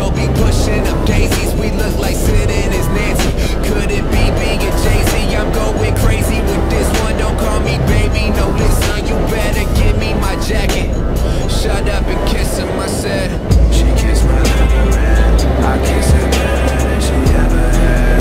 Joe be pushing up daisies, we look like Sid and his Nancy. Could it be being Jay-Z? I'm going crazy with this one, don't call me baby, no listen, you better give me my jacket. Shut up and kiss him, I said. She kissed my leather I kissed her better than she ever had.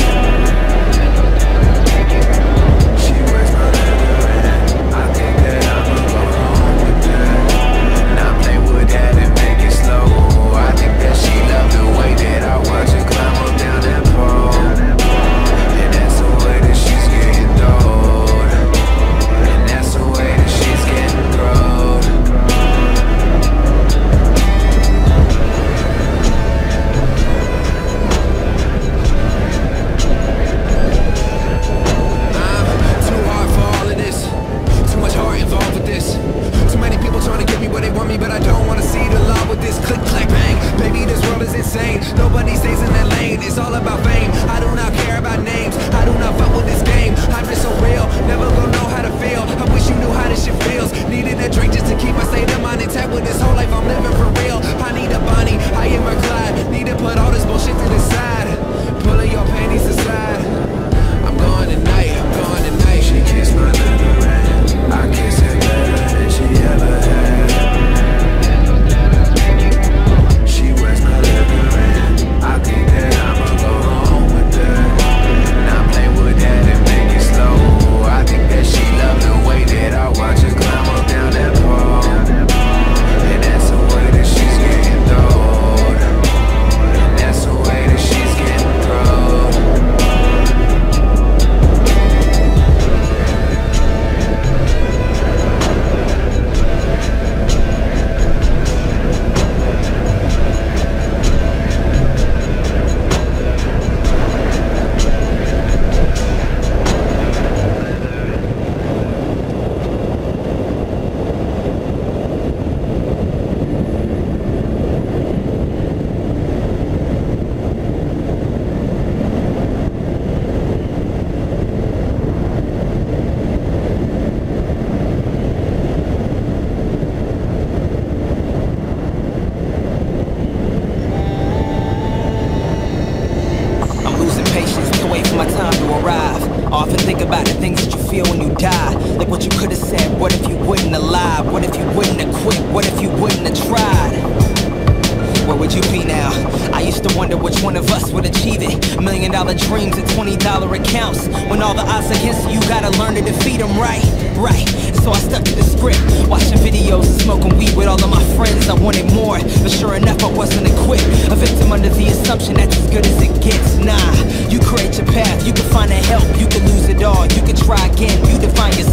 Again, you define yourself.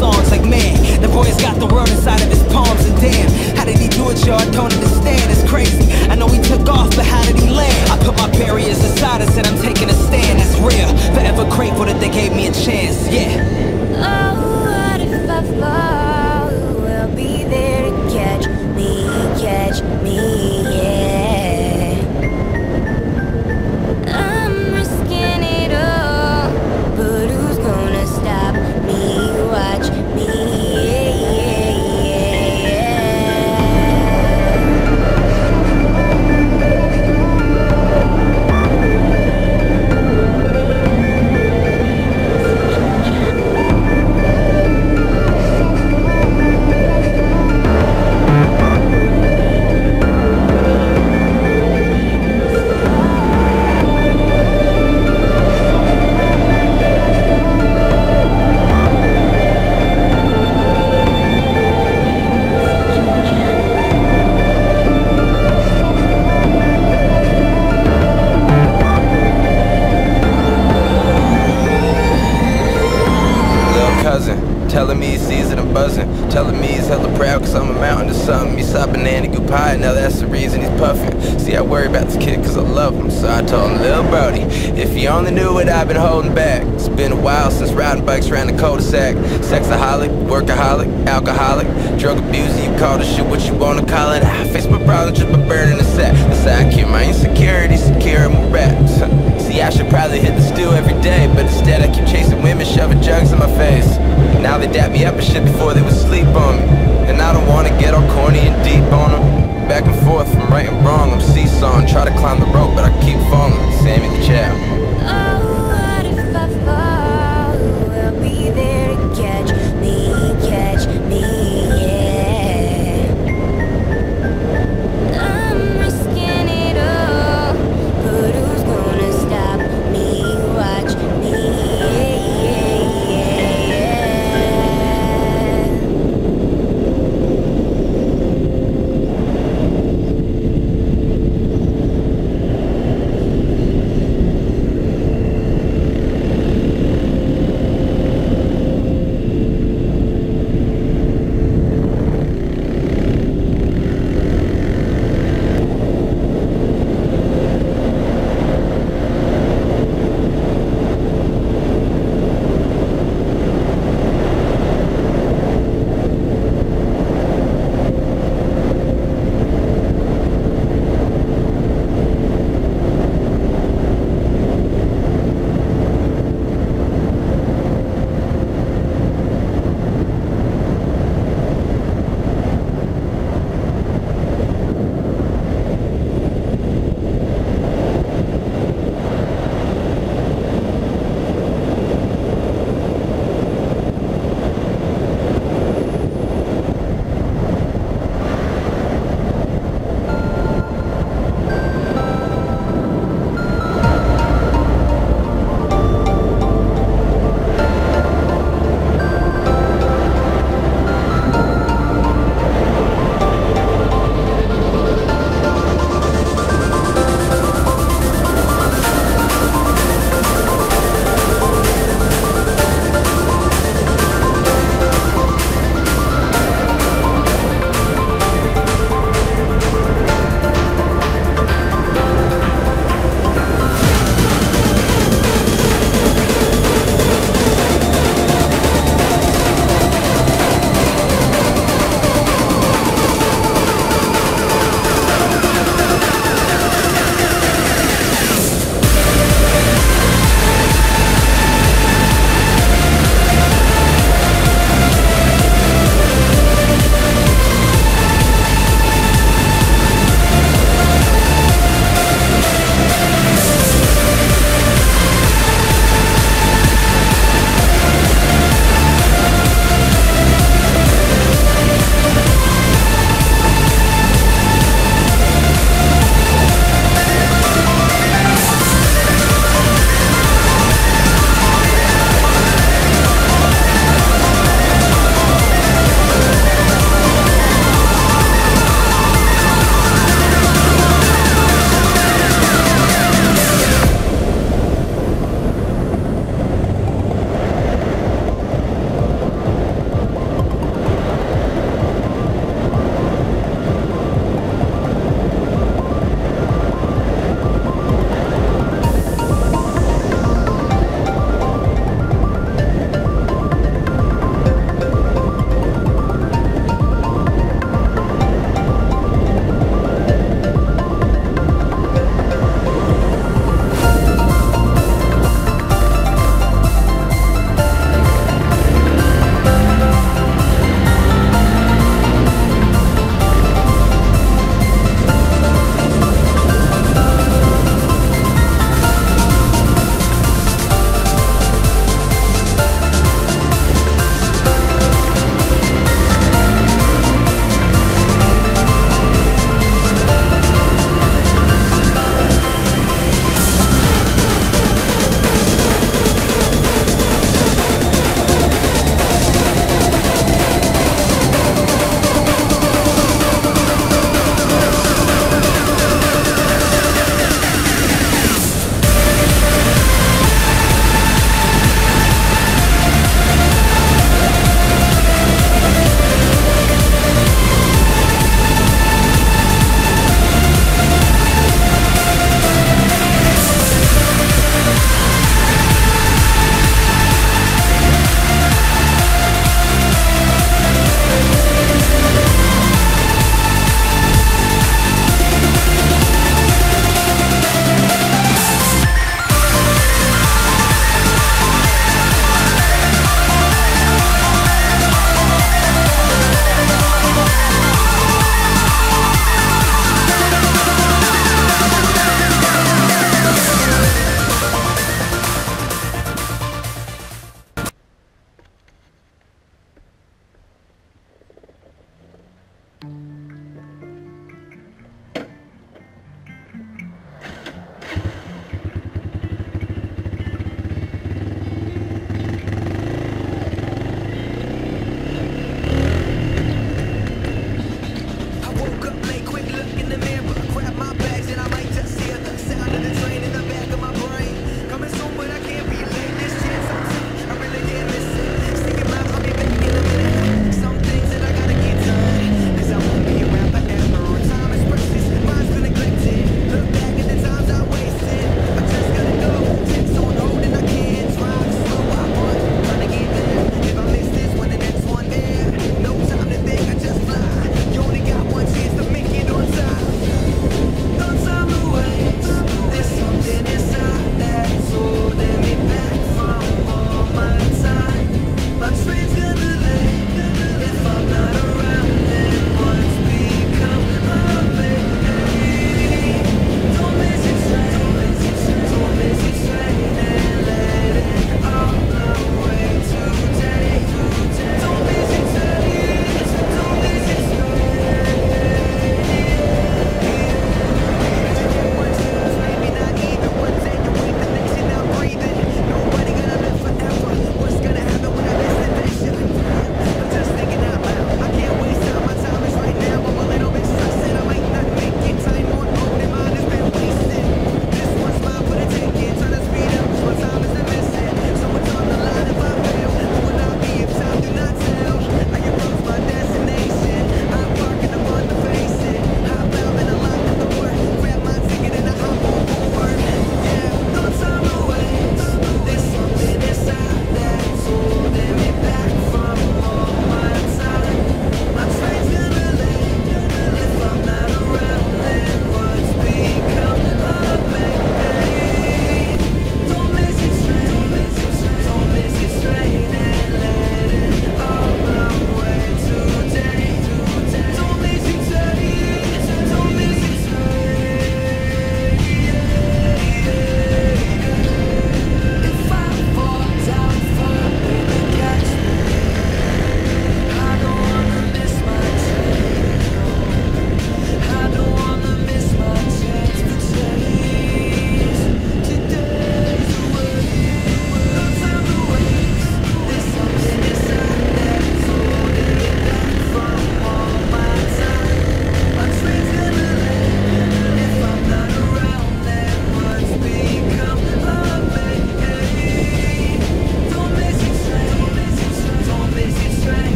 Songs Like man, the boy's got the world inside of his palms And damn, how did he do it y'all? I don't understand, it's crazy I know he took off, but how did he land? I put my barriers aside and said I'm taking a stand That's real, forever grateful that they gave me a chance, yeah Oh, what if I fall? Who will be there to catch me, catch me, what I've been holding back. It's been a while since riding bikes around the cul-de-sac. Sexaholic, workaholic, alcoholic, drug abuser, you call the shit what you wanna call it. I face my problems just by burning the sack. That's how I cure my insecurities, secure my raps. See, I should probably hit the stew every day, but instead I keep chasing women, shoving jugs in my face. Now they dap me up and shit before they would sleep on me. And I don't wanna get all corny and deep on them. Back and forth from right and wrong, I'm seesawing. Try to climb the rope, but I keep falling. Sammy the Chow. Oh,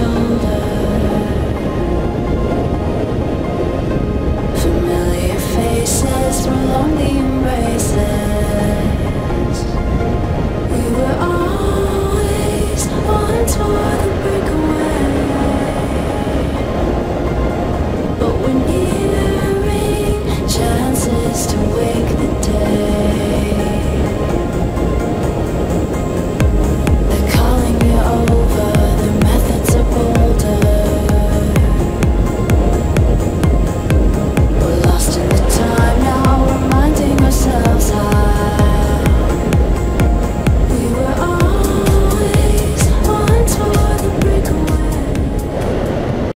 show.